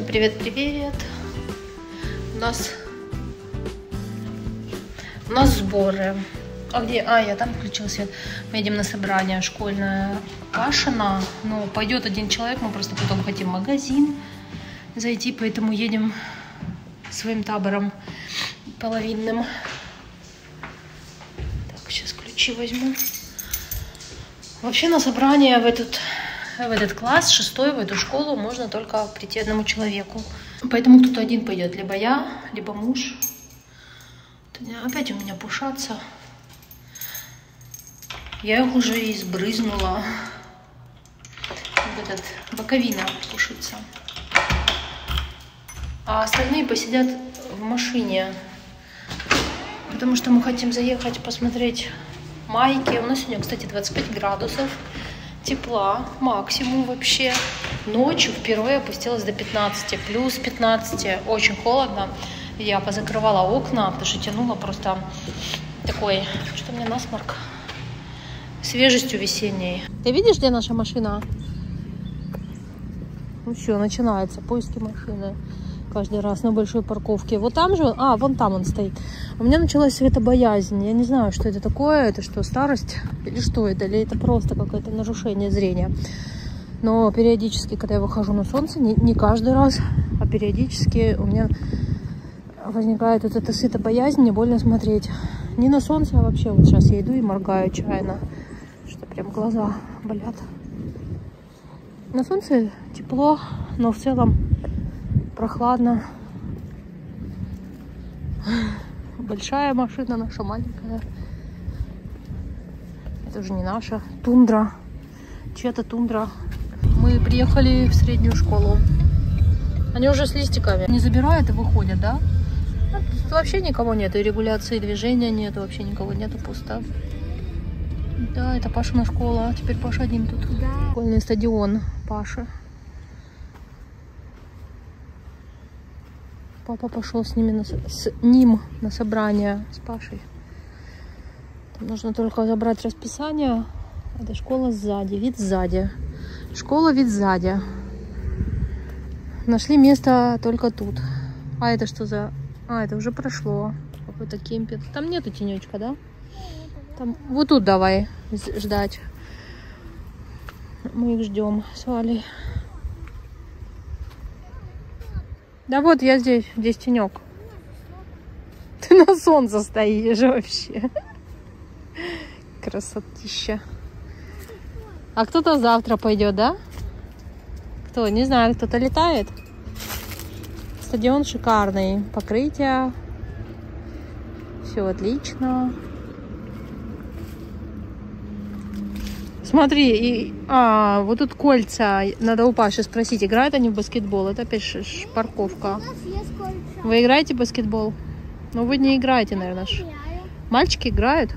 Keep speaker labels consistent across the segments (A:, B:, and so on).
A: Всем привет-привет. У нас у нас сборы. А где? А, я там включил свет. Мы едем на собрание школьное Кашина. Но пойдет один человек, мы просто потом хотим в магазин зайти, поэтому едем своим табором половинным. Так, сейчас ключи возьму. Вообще на собрание в этот, в этот класс, шестой, в эту школу, можно только прийти одному человеку. Поэтому кто-то один пойдет, либо я, либо муж. Опять у меня пушатся. Я их уже избрызнула. Вот этот боковина пушится. А остальные посидят в машине. Потому что мы хотим заехать посмотреть майки. У нас сегодня, кстати, 25 градусов тепла, максимум вообще. Ночью впервые опустилась до 15, плюс 15, очень холодно. Я позакрывала окна, потому что тянула просто такой, что мне насморк, свежестью весенней. Ты видишь, где наша машина? Ну все, начинается поиски машины каждый раз на большой парковке. Вот там же, а, вон там он стоит. У меня началась светобоязнь. Я не знаю, что это такое. Это что, старость? Или что это? Или это просто какое-то нарушение зрения? Но периодически, когда я выхожу на солнце, не, не каждый раз, а периодически у меня возникает вот эта светобоязнь, не больно смотреть. Не на солнце, а вообще вот сейчас я иду и моргаю чайно, что прям глаза болят. На солнце тепло, но в целом прохладно. Большая машина наша, маленькая. Это уже не наша. Тундра. Чья-то тундра. Мы приехали в среднюю школу. Они уже с листиками. Не забирают и выходят, да? Тут вообще никого нет. И регуляции движения нет. Вообще никого нету. Пусто. Да, это Пашина школа. Теперь Паша один тут. Да. Школьный стадион Паша. Папа пошел с, ними на, с ним на собрание с Пашей. Там нужно только забрать расписание. Это школа сзади, вид сзади. Школа, вид сзади. Нашли место только тут. А это что за... А, это уже прошло. Какой-то кемпинг. Там нету тенечка, да? Там... Вот тут давай ждать. Мы их ждем с Валей. Да вот я здесь, здесь тенек. Ты на солнце стоишь вообще. Красотища. А кто-то завтра пойдет, да? Кто? Не знаю, кто-то летает. Стадион шикарный. Покрытие. Все отлично. Смотри, и, а, вот тут кольца. Надо у Паши спросить, играют они в баскетбол? Это опять ш, ш, парковка. Вы играете в баскетбол? Ну, вы не играете, наверное. Ш. Мальчики играют?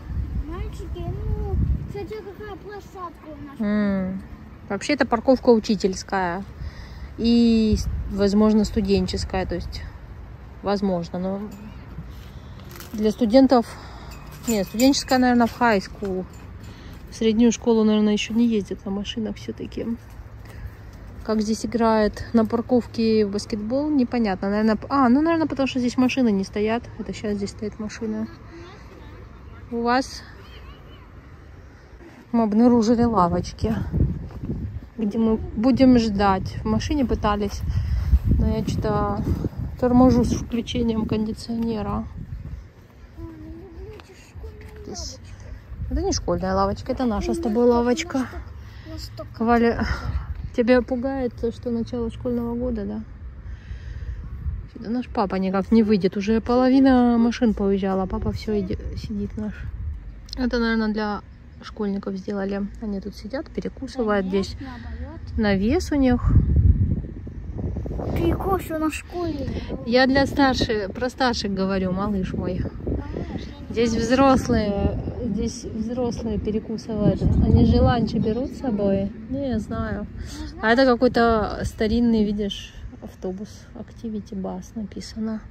B: Мальчики, ну, кстати, какая площадка у нас?
A: М -м. Вообще, это парковка учительская. И, возможно, студенческая. То есть, возможно, но для студентов... Нет, студенческая, наверное, в school. В среднюю школу, наверное, еще не ездят на машинах все-таки. Как здесь играет на парковке в баскетбол, непонятно. Наверное, а, ну, наверное, потому что здесь машины не стоят. Это сейчас здесь стоит машина. У вас мы обнаружили лавочки, где мы будем ждать. В машине пытались, но я что-то торможу с включением кондиционера. Это не школьная лавочка, это наша с тобой лавочка. Валя, тебя пугает то, что начало школьного года, да? Сюда наш папа никак не выйдет. Уже половина машин поуезжала, папа все сидит наш. Это, наверное, для школьников сделали. Они тут сидят, перекусывают здесь. Навес у них.
B: Перекус на школе.
A: Я для старших, про старших говорю, малыш мой. Здесь взрослые, здесь взрослые перекусывают. Они же ланчи берут с собой? Не, я знаю. А это какой-то старинный, видишь, автобус. Activity Bus написано.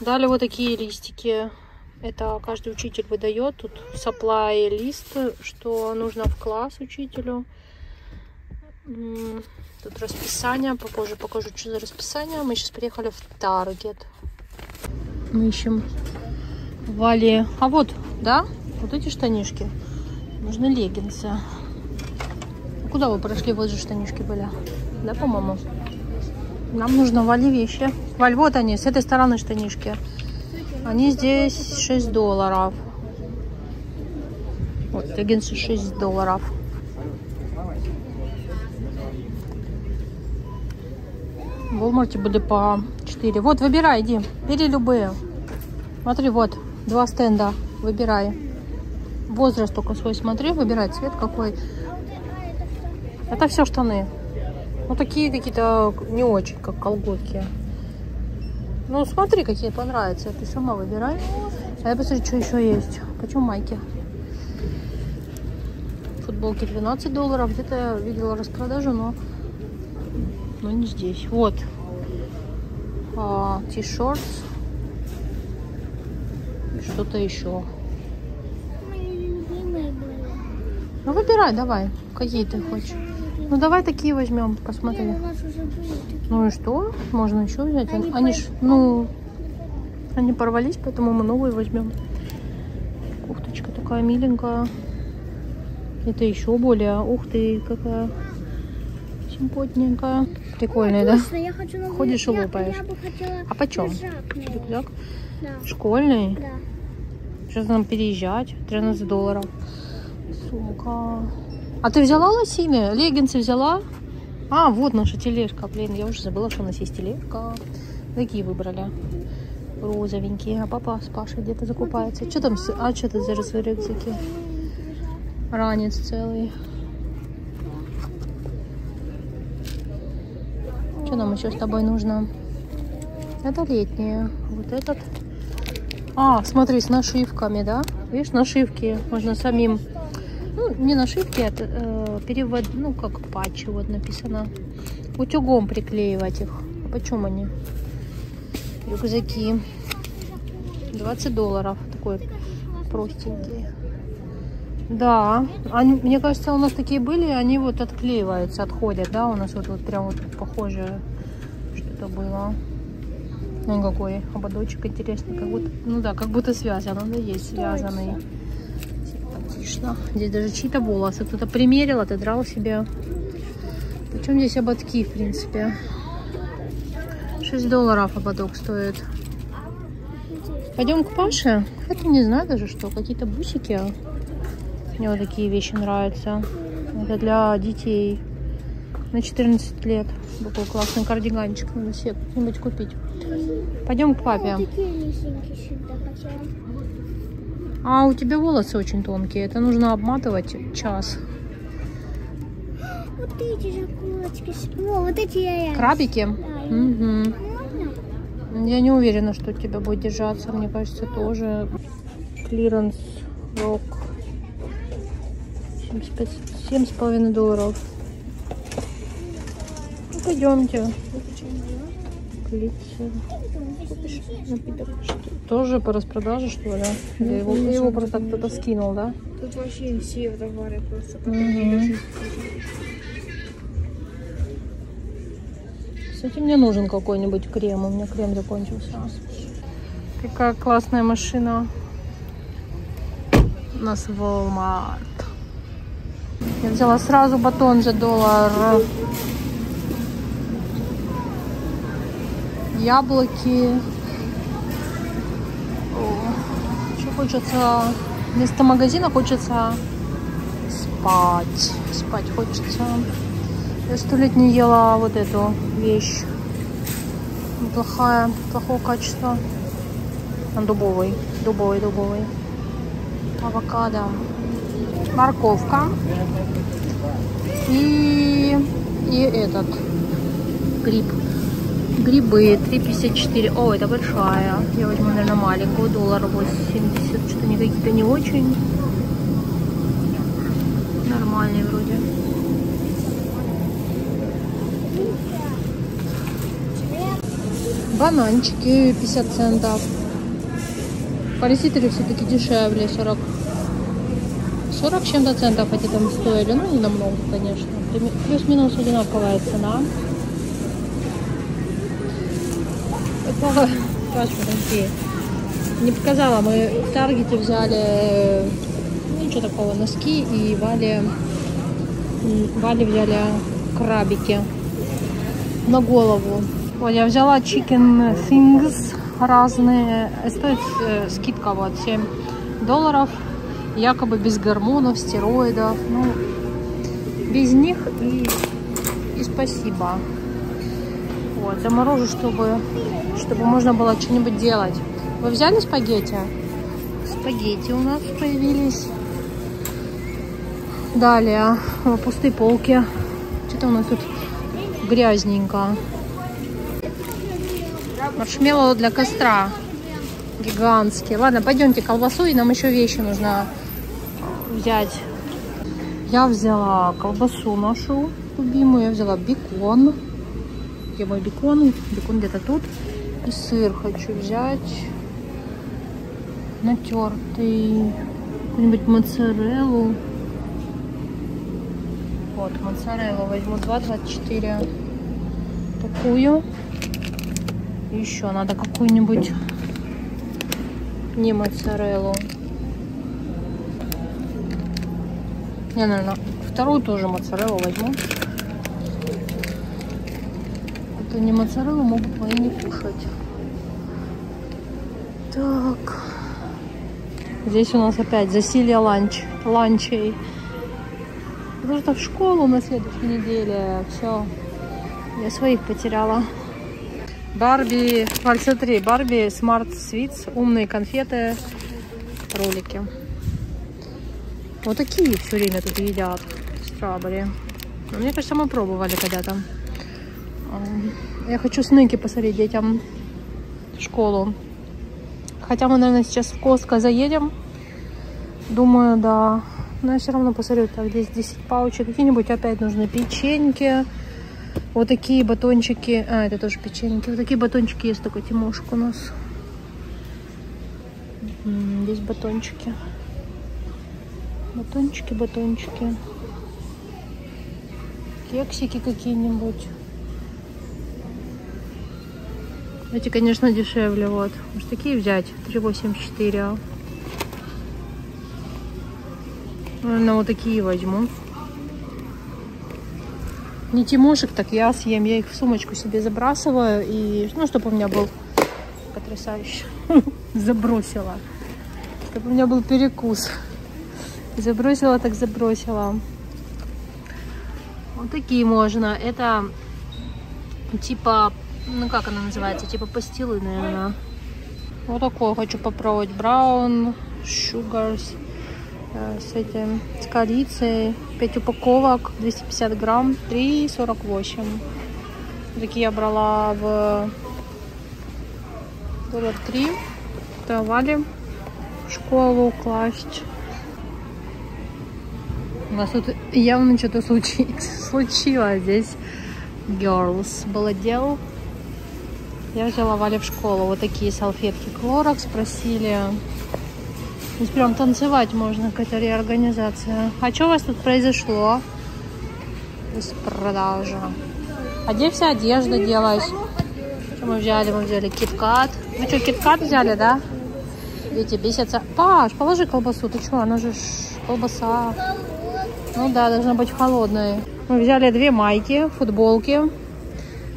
A: Дали вот такие листики. Это каждый учитель выдает. Тут supply лист, что нужно в класс учителю. Тут расписание, попозже покажу, что за расписание. Мы сейчас приехали в Таргет. Мы ищем Вали. А вот, да, вот эти штанишки. Нужны леггинсы. Куда вы прошли? Вот же штанишки были. Да, по-моему? Нам нужно Вали вещи. Валь, вот они, с этой стороны штанишки. Они здесь 6 долларов. Вот, леггинсы 6 долларов. В Walmart были по 4. Вот, выбирай, иди. Бери любые. Смотри, вот, два стенда. Выбирай. Возраст только свой смотри, выбирай цвет какой. Это все штаны. Ну, такие какие-то не очень, как колготки. Ну, смотри, какие понравятся. Ты сама выбирай. А я посмотрю, что еще есть. Почем майки? Футболки 12 долларов. Где-то я видела распродажу, но, но не здесь. Вот. А, T-shirts. И Что-то еще.
B: Мои любимые были.
A: Ну, выбирай, давай. Какие ты хочешь. Ну, давай такие возьмем, посмотри. Ну и что? Можно еще взять.
B: Они
A: Они, ж, ну, они порвались, поэтому мы новые возьмем. Кофточка такая миленькая. Это еще более. Ух ты, какая симпотненькая. Прикольная, да?
B: Я хочу новый
A: Ходишь и лопаешь. А почем? Рюкзак
B: Да,
A: школьный.
B: да.
A: Сейчас нам переезжать. 13 долларов. Сумка. А ты взяла лосины? Леггинсы взяла? А, вот наша тележка. Блин, я уже забыла, что у нас есть тележка. Какие выбрали? Розовенькие. А папа с Пашей где-то закупается. Что там? А, что это за рюкзаки? Ранец целый. Что нам еще с тобой нужно? Это летние. Вот этот. А, смотри, с нашивками, да? Видишь, нашивки можно самим. Ну, не нашивки, а э, перевод, ну, как патчи вот написано. Утюгом приклеивать их. А почем они? Рюкзаки. 20 долларов. Такой простенький. Да, они, мне кажется, у нас такие были, они вот отклеиваются, отходят, да, у нас вот, вот прям вот похожее что-то было. Ну, какой ободочек интересный, как будто, ну да, как будто связан, он и есть связанный. Симпатично. Здесь даже чьи-то волосы кто-то примерил, отодрал себе. Причем здесь ободки, в принципе. 6 долларов ободок стоит. Пойдем к Паше. Это не знаю даже что, какие-то бусики. Мне вот такие вещи нравятся. Это для детей на 14 лет. Такой классный кардиганчик. Надо себе как-нибудь купить. Пойдем к папе.
B: хотела.
A: А у тебя волосы очень тонкие. Это нужно обматывать час.
B: Вот эти же кулочки. с- О, вот эти я.
A: Крабики?
B: Да. Можно?
A: Я не уверена, что у тебя будет держаться. Мне кажется, тоже clearance rack. Семь с пять- Семь с половиной долларов. Ну, пойдемте. Купишь напиток? Тоже по распродаже, что ли? да? Или его, его просто кто-то скинул, да?
C: Тут вообще все товары просто.
A: Мгм. Кстати, мне нужен какой-нибудь крем. У меня крем закончился. Какая классная машина. У нас Walmart. Я взяла сразу батон за доллар. Яблоки. Что хочется? Вместо магазина хочется спать. Спать хочется. Я сто лет не ела вот эту вещь. Плохая, плохого качества. Он дубовый, дубовый, дубовый. Авокадо. Морковка. И, и этот гриб. Грибы 3,54. О, это большая. Я возьму, наверное, маленькую. Доллар 80. Что-то они какие-то не очень. Нормальные вроде. Бананчики 50 центов. Параситеры все-таки дешевле, 40, 40 с чем-то центов эти там стоили. Ну, не намного, конечно. Плюс-минус одинаковая цена. Это, Паш, подожди. Не показала, мы в Таргете взяли, ну, ничего такого, носки и Вале, м, Вале взяли крабики на голову. Вот, я взяла chicken things разные. Стоит э, скидка вот 7 долларов. Якобы без гормонов, стероидов. Ну, без них и, и спасибо. Вот, заморожу, чтобы, чтобы можно было что-нибудь делать. Вы взяли спагетти? Спагетти у нас появились. Далее, пустые полки. Что-то у нас тут грязненько. Маршмеллоу для костра. Гигантские. Ладно, пойдемте колбасу, и нам еще вещи нужно взять. Я взяла колбасу нашу любимую, я взяла бекон. Где мой бекон? Бекон где-то тут. И сыр хочу взять. Натертый. Какую-нибудь моцареллу. Вот, моцареллу возьму 2,24. Такую. Еще надо какую-нибудь не моцареллу. Не, наверное, вторую тоже моцареллу возьму. Это не моцареллу могут мои не кушать. Здесь у нас опять засилье ланч, ланчей. Что в школу на следующей неделе. Все. Я своих потеряла. Барби, смотри, Барби Smart Sweets, умные конфеты, ролики. Вот такие все время тут едят, страбери. Мне кажется, мы пробовали когда-то. Я хочу снеки посмотреть детям в школу. Хотя мы, наверное, сейчас в Коско заедем. Думаю, да. Но я все равно посмотрю, так, здесь 10 паучек. Какие-нибудь опять нужны печеньки. Вот такие батончики. А, это тоже печеньки. Вот такие батончики есть такой Тимошка у нас. М, Здесь батончики. Батончики, батончики. Кексики какие-нибудь. Эти, конечно, дешевле, вот. Может, такие взять? 3,84. Наверное, вот такие возьму. Не Тимошек, так я съем. Я их в сумочку себе забрасываю. И, ну, чтобы у меня был потрясающе. Забросила. Чтобы у меня был перекус. Забросила, так забросила. Вот такие можно. Это типа, ну как она называется? Типа пастилы, наверное. Вот такое хочу попробовать. Браун, Sugars э, с этим, с корицей. 5 упаковок, 250 грамм, 3,48. Такие я брала в доллар 3. Давали в школу класть. У нас тут явно что-то случи- случилось здесь. Girls было дел. Я взяла Вале в школу. Вот такие салфетки Клоракс просили. Здесь прям танцевать можно, какая-то реорганизация. А что у вас тут произошло? Без продажи. А где вся одежда делась? Что мы взяли? Мы взяли киткат. Вы что, киткат взяли, да? Дети бесятся. Паш, положи колбасу. Ты что, она же колбаса. Ну да, должна быть холодной. Мы взяли две майки, футболки.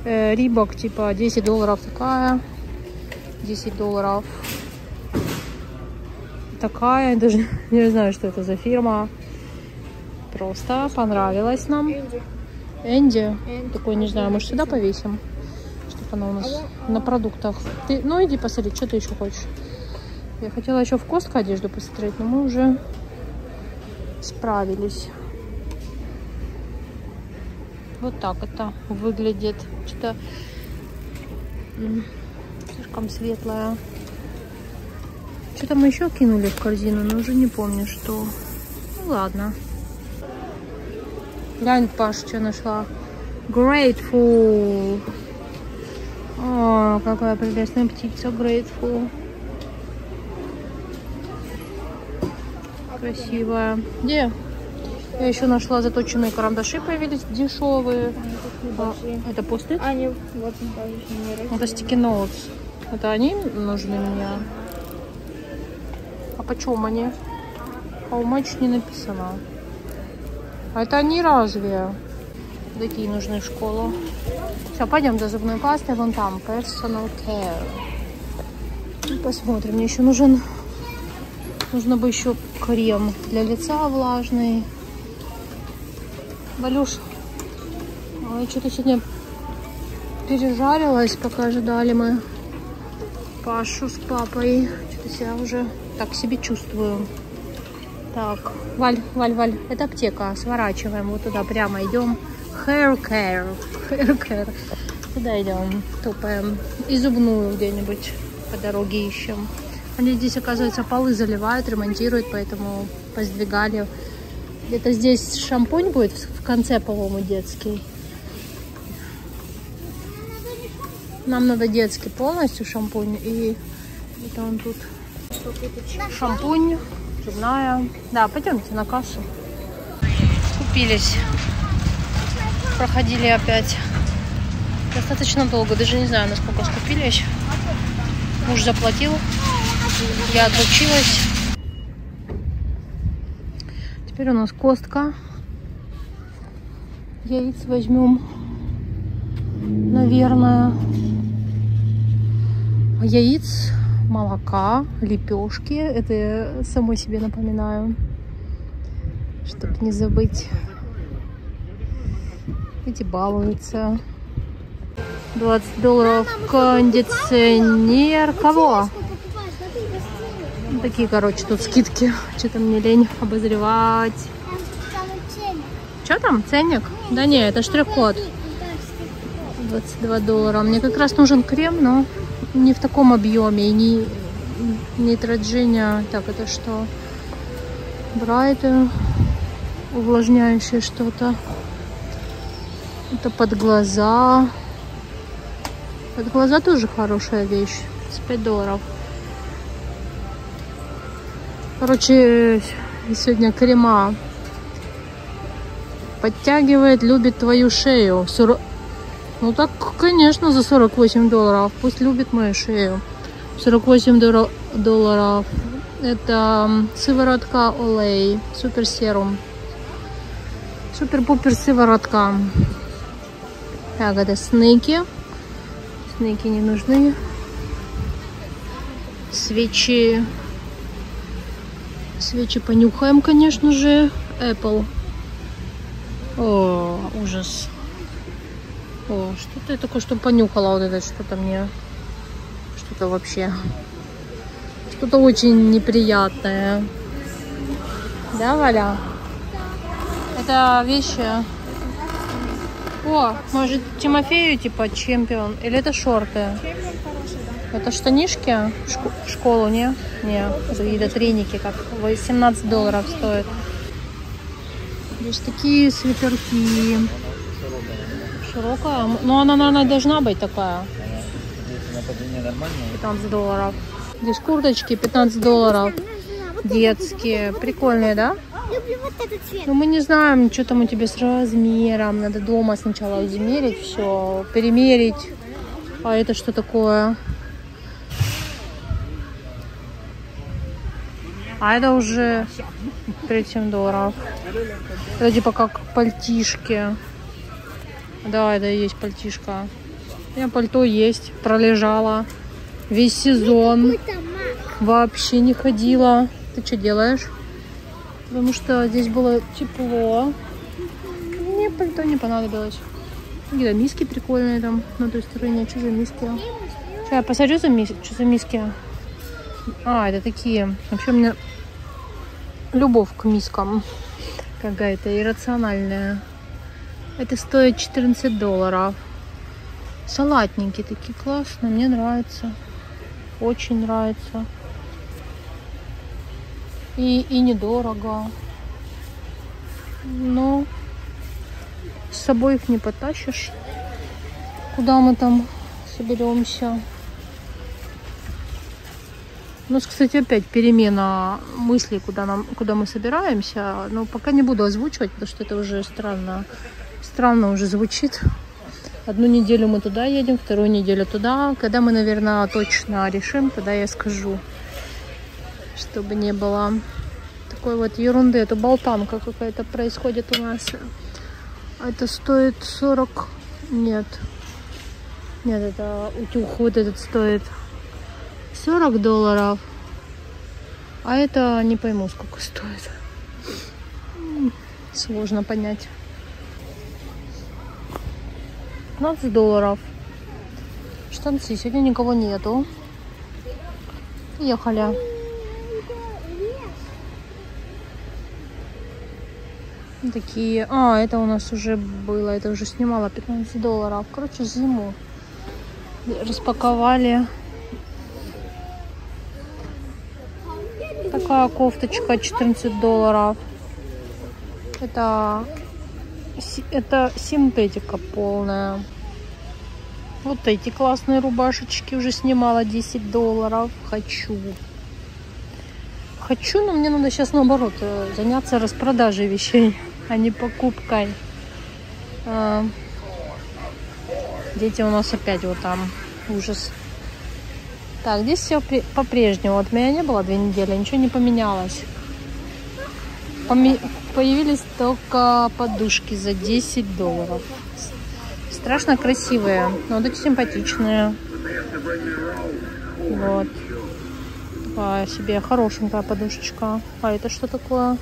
A: Э, Рибок, типа 10 долларов такая. 10 долларов. Такая, даже не знаю, что это за фирма. Просто понравилась нам.
C: Энди.
A: Энди.
C: Энди.
A: Такой, не знаю, может сюда повесим? Чтобы она у нас на продуктах. Ты, ну иди посмотри, что ты еще хочешь. Я хотела еще в Костко одежду посмотреть, но мы уже справились. Вот так это выглядит. Что-то слишком светлое. Что-то мы еще кинули в корзину, но уже не помню, что. Ну ладно. Глянь, Паш, что нашла. Grateful. О, какая прелестная птица, Grateful. Красивая. Где? Я еще нашла заточенные карандаши, появились дешевые. А, это после?
C: Они вот он тоже не
A: Это sticky notes. Это они нужны мне? А почем они? How much не написано. А это они разве? Такие нужны в школу. Все, пойдем за зубной пастой. Вон там. Personal care. Ну, Посмотрим. Мне еще нужен... Нужно бы еще крем для лица влажный. Валюш, я что-то сегодня пережарилась, пока ожидали мы Пашу с папой. Что-то себя уже так себе чувствую. Так, Валь, Валь, Валь, это аптека. Сворачиваем вот туда, прямо идем. Hair care. Hair care. Туда идем, топаем. И зубную где-нибудь по дороге ищем. Они здесь, оказывается, полы заливают, ремонтируют, поэтому поздвигали. Где-то здесь шампунь будет в конце, по-моему, детский. Нам надо детский полностью шампунь. И это он тут шампунь, зубная. Да, пойдемте на кассу. Скупились. Проходили опять. Достаточно долго. Даже не знаю, насколько скупились. Муж заплатил. Я отлучилась. Теперь у нас костка. Яиц возьмем, наверное. Яиц, молока, лепешки. Это я самой себе напоминаю, чтобы не забыть. Эти балуются. 20 долларов кондиционер. Кого?
B: Без цены.
A: Такие, короче, тут скидки. Что-то мне лень обозревать. Что там? Ценник? Да не, это штрих-код.
B: Смотри, там скидка.
A: 22 доллара. Мне как раз нужен крем, но не в таком объеме. И не, не Троджиня. Так, это что? Брайтер. Увлажняющее что-то. Это под глаза. Под глаза тоже хорошая вещь. С 5 долларов. Короче, сегодня крема подтягивает, любит твою шею. Соро- Ну так, конечно, за 48 долларов. Пусть любит мою шею. 48 доро- долларов. Это сыворотка Олей. Супер серум. Супер-пупер сыворотка. Так, это снеки. Снеки не нужны. Свечи. Свечи понюхаем, конечно же. Apple. О, ужас. О, что-то я только что понюхала вот это, что-то мне, что-то вообще, что-то очень неприятное. Да, Валя? Это вещи. О, может Тимофею типа чемпион? Или это шорты? Это штанишки в шко- в школу, не? Не, какие-то треники, как 18 долларов стоят. Здесь такие свитерки. Широкая. Ну, она, наверное, должна быть такая.
D: Нормально?
A: 15 долларов. Здесь курточки 15 долларов. Детские. Прикольные, да? Но мы не знаем, что там у тебя с размером. Надо дома сначала измерить все, перемерить. А это что такое? А это уже 37 долларов. Это типа как пальтишки. Да, это и есть пальтишка. У меня пальто есть, пролежала весь сезон. Вообще не ходила. Ты что делаешь? Потому что здесь было тепло. Мне пальто не понадобилось. Какие-то миски прикольные там на той стороне. Что за миски? Сейчас я посмотрю за миски. Что за миски? А, это такие. Вообще у меня любовь к мискам какая-то иррациональная. Это стоит 14 долларов. Салатники такие классные. Мне нравится. Очень нравится. И, и недорого. Но с собой их не потащишь. Куда мы там соберемся? У нас, кстати, опять перемена мыслей, куда, нам, куда мы собираемся. Но пока не буду озвучивать, потому что это уже странно. Странно уже звучит. Одну неделю мы туда едем, вторую неделю туда. Когда мы, наверное, точно решим, тогда я скажу. Чтобы не было такой вот ерунды. Это болтанка какая-то происходит у нас. Это стоит 40... Нет. Нет, это утюг вот этот стоит 40 долларов. А это не пойму, сколько стоит. Сложно понять. 15 долларов. Штанцы. Сегодня никого нету. Ехали. Такие. А, это у нас уже было. Это уже снимала 15 долларов. Короче, зиму распаковали. Такая кофточка 14 долларов. Это, это синтетика полная. Вот эти классные рубашечки уже снимала 10 долларов. Хочу. Хочу, но мне надо сейчас наоборот э, заняться распродажей вещей, а не покупкой. А, Дети у нас опять вот там. Ужас. Так, здесь все по-прежнему. Вот меня не было две недели, ничего не поменялось. Поме- Появились только подушки за 10 долларов. Страшно красивые, но вот эти симпатичные. Вот. Такая себе хорошенькая подушечка. А это что такое?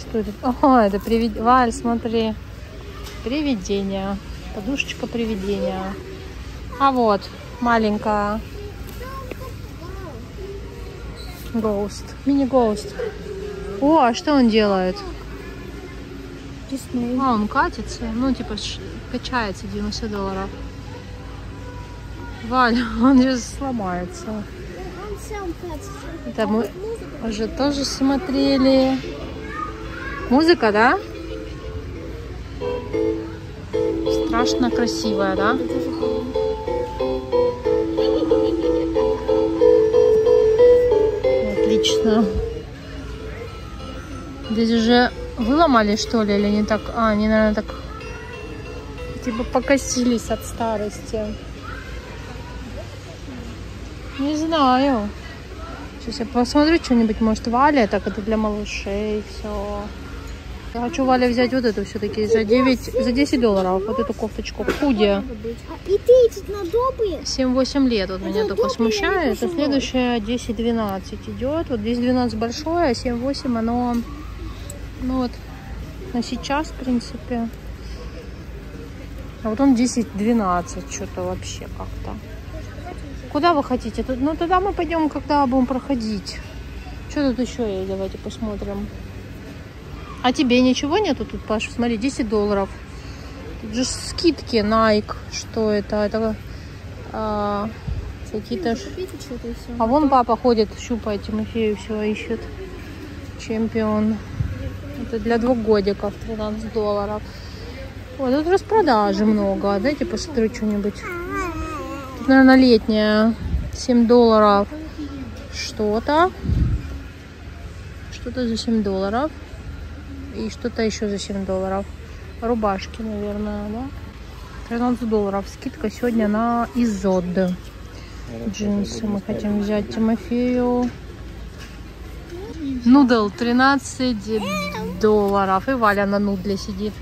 A: Что это? Ага, это привид... Валь, смотри. Привидение. Подушечка привидения. А вот, маленькая. Гоуст. Мини-гоуст. О, а что он делает?
C: Дисней.
A: А, он катится. Ну, типа, качается 90 долларов. Валь, он сейчас сломается.
B: Он сам катится.
A: Это мы уже тоже смотрели. Музыка, да? Страшно красивая, да? Отлично. Здесь уже выломали, что ли, или не так? А, они, наверное, так типа покосились от старости. Не знаю. Сейчас я посмотрю что-нибудь, может, Валя, так это для малышей, все. Я хочу Валя взять вот эту все-таки за 9, за 10 долларов, вот эту кофточку, худи.
B: А, и ты эти на добрые?
A: 7-8 лет вот меня только смущает, а следующая 10-12 идет. Вот 10-12 большое, а 7-8 оно, ну вот, на сейчас, в принципе. А вот он 10-12, что-то вообще как-то. Куда вы хотите? Ну, туда мы пойдем, когда будем проходить. Что тут еще есть? Давайте посмотрим. А тебе ничего нету тут, Паша? Смотри, 10 долларов. Тут же скидки Nike. Что это? Это а, какие-то... А вон папа ходит, щупает Тимофею, все ищет. Чемпион. Это для двух годиков, 13 долларов. Ой, тут распродажи много. Дайте посмотрю что-нибудь. Тут, наверное, летняя. 7 долларов. Что-то. Что-то за 7 долларов. И что-то еще за 7 долларов. Рубашки, наверное, да? 13 долларов. Скидка сегодня на Изод. Джинсы мы хотим взять Тимофею. Нудл 13 долларов. И Валя на нудле сидит.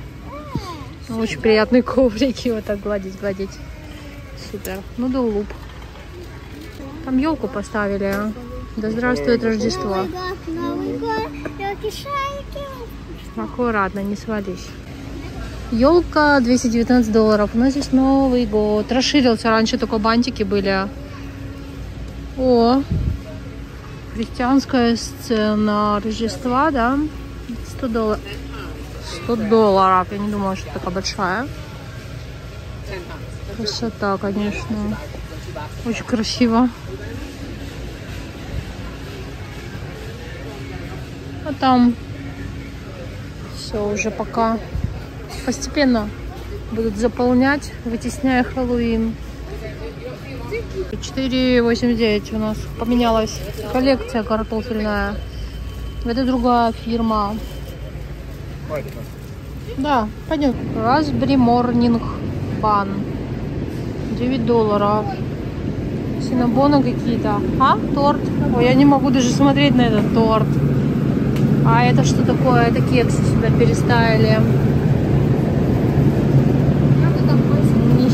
A: Очень приятный коврик. Его так гладить, гладить. Супер. Нудл луп. Там елку поставили. а. Да здравствует Рождество.
B: Новый год, Новый год, елки шарики.
A: Аккуратно, не свались. Елка 219 долларов. У нас здесь Новый год. Расширился. Раньше только бантики были. О, христианская сцена Рождества, да? 100 долларов. 100 долларов. Я не думала, что такая большая. Красота, конечно. Очень красиво. А там все уже пока постепенно будут заполнять, вытесняя Хэллоуин. 4,89 у нас поменялась коллекция картофельная. Это другая фирма. Да, пойдем. Raspberry Morning Bun. 9 долларов. Синабоны какие-то. А? Торт. Ой, я не могу даже смотреть на этот торт. А это что такое? Это кексы сюда переставили.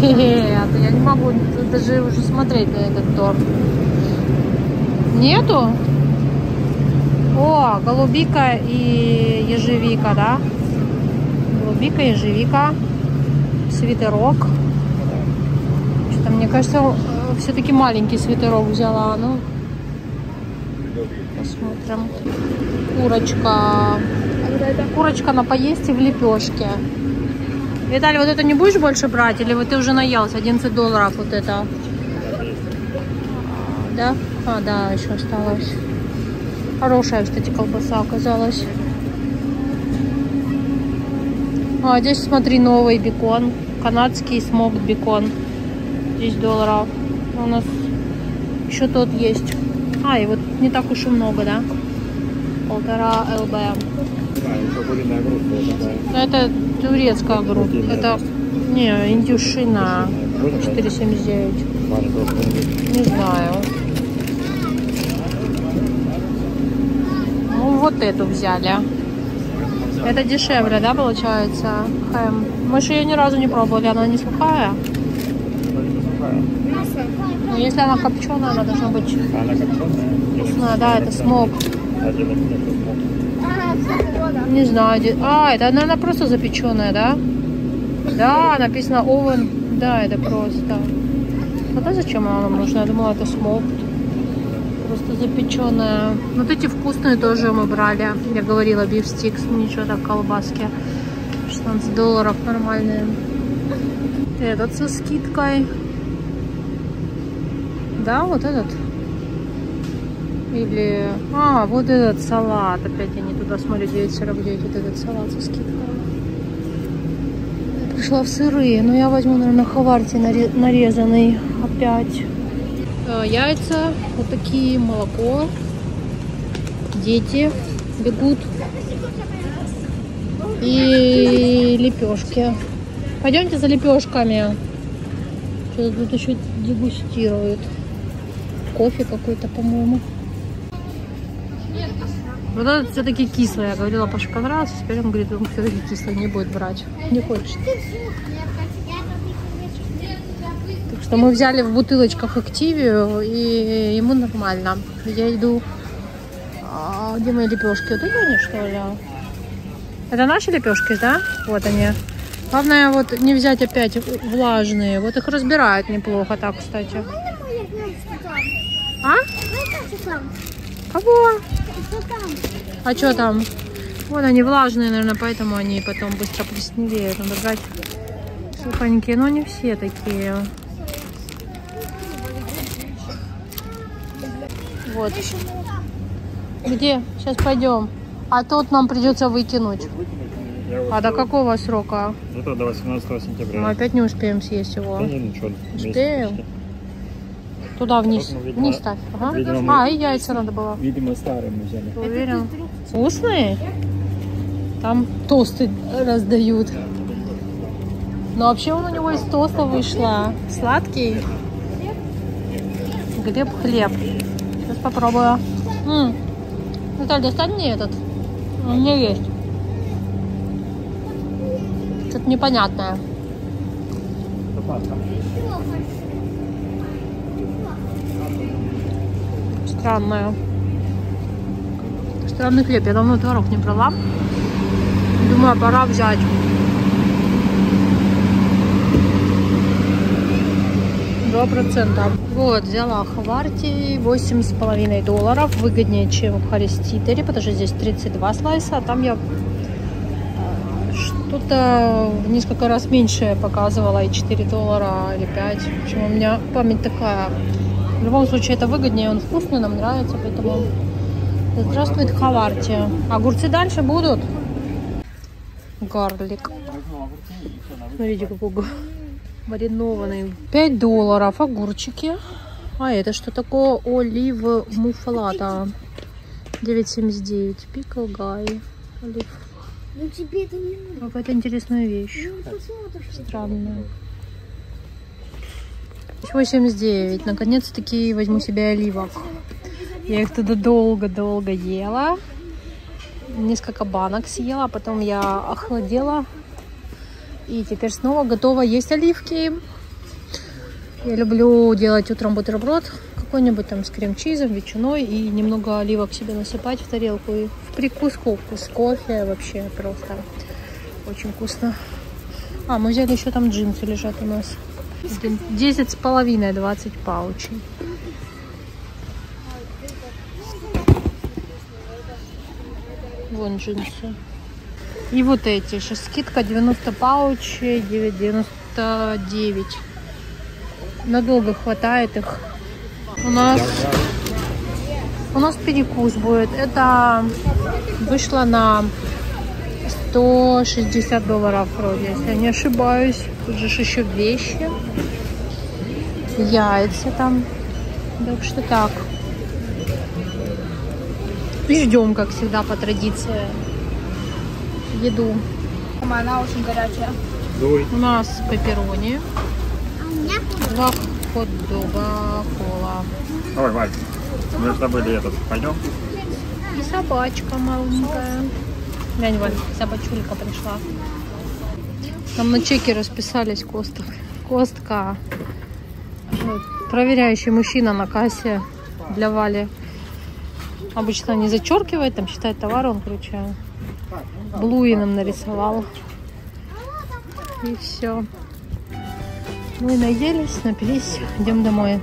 A: Нет, я не могу даже уже смотреть на этот торт. Нету? О, голубика и ежевика, да? Голубика, ежевика, свитерок. Что-то, мне кажется, все-таки маленький свитерок взяла. Ну, посмотрим. Курочка. Курочка на поесть и в лепешке. Виталий, вот это не будешь больше брать? Или вот ты уже наелся? 11 долларов вот это. Да? А, да, еще осталось. Хорошая, кстати, колбаса оказалась. А, здесь, смотри, новый бекон. Канадский смокт бекон. 10 долларов. У нас еще тот есть. А, и вот не так уж и много, да? Полтора ЛБ. Ну, Это турецкая грудь. Это не индюшина. 4,79.
D: Маленького куриного.
A: Не знаю. Ну, вот эту взяли. Это дешевле, да, получается? Хэм. Мы же ее ни разу не пробовали, она не сухая. Но если она копченая, она должна быть
D: она копченая?
A: вкусная. Да, это смог.
C: А.
A: Не знаю. А, это, наверное, просто запеченная, да? Да, написано овен. Да, это просто. Тогда зачем она нам нужна? Я думала, это смог. Просто запеченная. Вот эти вкусные тоже мы брали. Я говорила, бифстикс, ничего так, колбаски. 16 долларов нормальные. Этот со скидкой. Да, вот этот. Или... А, вот этот салат. Опять я не туда смотрю, 9,49. Вот этот салат со скидкой. Я пришла в сырые. Но я возьму, наверное, хаварти наре- нарезанный. Опять. Э, Яйца. Вот такие. Молоко. Дети бегут. И лепешки. Пойдемте за лепешками. Что тут еще дегустируют. Кофе какой-то, по-моему. Вот этот все-таки кислый. Я говорила, Паша понравился. Теперь он говорит, он все-таки кислый не будет брать. Не хочет. Так что мы взяли в бутылочках активию, и ему нормально. Я иду... А, где мои лепешки? Вот это они, что ли? Это наши лепешки, да? Вот они. Главное вот не взять опять влажные. Вот их разбирают неплохо так, кстати. А? Кого? А что там? Вот они влажные, наверное, поэтому они потом быстро плесневеют. Надо брать сухонькие, но не все такие. Вот. Где? Сейчас пойдем. А тут нам придется выкинуть. А до какого срока?
D: Это до 18 сентября.
A: Мы опять не успеем съесть его.
D: Да не, ничего.
A: Успеем? Туда вниз.
D: Мы, видимо,
A: Вниз ставь. Ага.
D: видимо, мы-
A: А, и яйца надо было.
D: Видимо, старый мы взяли.
A: Уверен. Вкусные? Там тосты раздают. Но вообще он у него из тоста вышло. Сладкий. Глеб хлеб. Сейчас попробую. М. Виталь, достань мне этот. У меня есть. Что-то непонятное. Странное. Странный хлеб. Я давно творог не брала. Думаю, пора взять. Два процента. Вот, взяла Хаварти. Восемь с половиной долларов. Выгоднее, чем в Хариститере, потому что здесь 32 слайса, а там я э, что-то несколько раз меньше показывала, и 4 доллара, или 5. В общем, у меня память такая. В любом случае, это выгоднее, он вкусный, нам нравится, поэтому... Здравствует Хаварти. Огурцы дальше будут? Гарлик. Смотрите, какой Маринованный. 5 долларов. Огурчики. А это что такое? Олив муфалата. 9,79. Пикл гай. Олив.
B: Ну тебе это не надо.
A: Какая-то интересная вещь.
B: Ну.
A: Странная. 89. Наконец-таки возьму себе оливок. Я их туда долго-долго ела. Несколько банок съела, а потом я охладела. И теперь снова готова есть оливки. Я люблю делать утром бутерброд какой-нибудь там с крем-чизом, ветчиной и немного оливок себе насыпать в тарелку. И в прикуску с кофе вообще просто очень вкусно. А, мы взяли еще там джинсы лежат у нас. 10 с половиной, 20 паучей. Вон джинсы. И вот эти. Сейчас скидка 90 паучей, 9,99. Надолго хватает их. У нас, у нас перекус будет. Это вышло на 160 долларов вроде, если я не ошибаюсь. Тут же еще вещи. Яйца там. Так что так. И ждем, как всегда, по традиции, еду.
C: Она очень горячая.
D: Дуй.
A: У нас пепперони,
B: А
A: два хот-дога, кола.
D: Ой, Валь, мы же забыли этот. Пойдем?
A: И собачка маленькая. Глянь, Валь, собачулька пришла. Там на чеке расписались Косток. Костка. Вот, Проверяющий мужчина на кассе для Вали. Обычно не зачеркивает, там считает товар, он, короче, Блуином нарисовал. И все. Мы наелись, напились, идем домой.